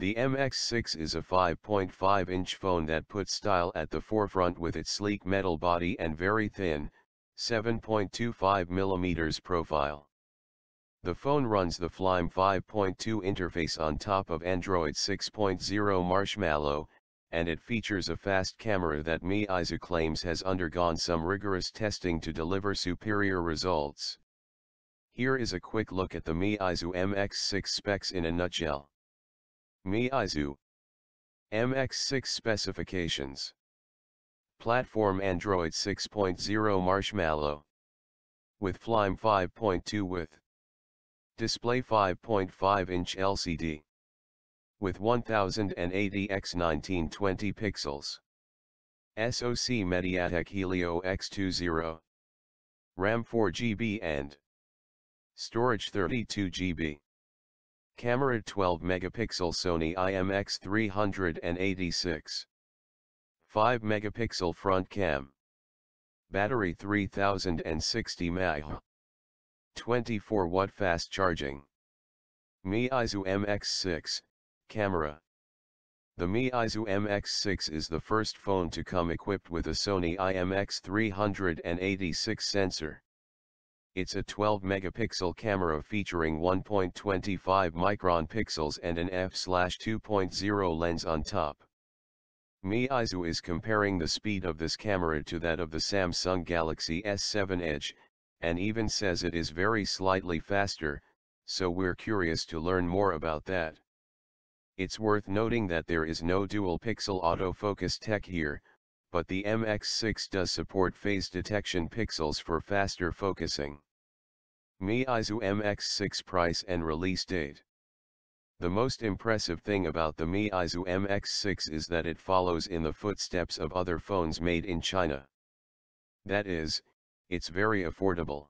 The MX6 is a 5.5-inch phone that puts style at the forefront with its sleek metal body and very thin, 7.25mm profile. The phone runs the Flyme 5.2 interface on top of Android 6.0 Marshmallow, and it features a fast camera that Meizu claims has undergone some rigorous testing to deliver superior results. Here is a quick look at the Meizu MX6 specs in a nutshell. Meizu. MX6 specifications. Platform Android 6.0 Marshmallow. With Flyme 5.2 width. Display 5.5 inch LCD with 1080 x 1920 pixels. SoC Mediatek Helio X20 RAM 4GB and. Storage 32 GB Camera 12 megapixel Sony IMX386. 5 megapixel front cam. Battery 3060 mAh. 24 watt fast charging. Meizu MX6, camera. The Meizu MX6 is the first phone to come equipped with a Sony IMX386 sensor. It's a 12 megapixel camera featuring 1.25 micron pixels and an f/2.0 lens on top. Meizu is comparing the speed of this camera to that of the Samsung Galaxy S7 Edge, and even says it is very slightly faster, so we're curious to learn more about that. It's worth noting that there is no dual pixel autofocus tech here, but the MX6 does support phase detection pixels for faster focusing. Meizu MX6 price and release date. The most impressive thing about the Meizu MX6 is that it follows in the footsteps of other phones made in China. That is, it's very affordable.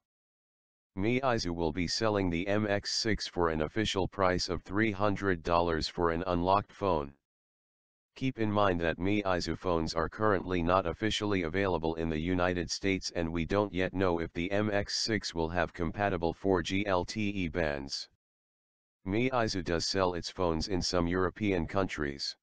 Meizu will be selling the MX6 for an official price of $300 for an unlocked phone. Keep in mind that Meizu phones are currently not officially available in the United States and we don't yet know if the MX6 will have compatible 4G LTE bands. Meizu does sell its phones in some European countries.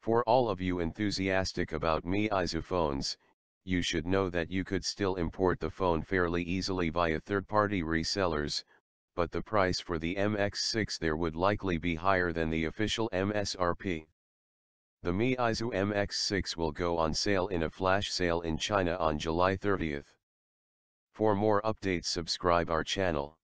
For all of you enthusiastic about Meizu phones, you should know that you could still import the phone fairly easily via third-party resellers, but the price for the MX6 there would likely be higher than the official MSRP. The Meizu MX6 will go on sale in a flash sale in China on July 30th. For more updates subscribe our channel.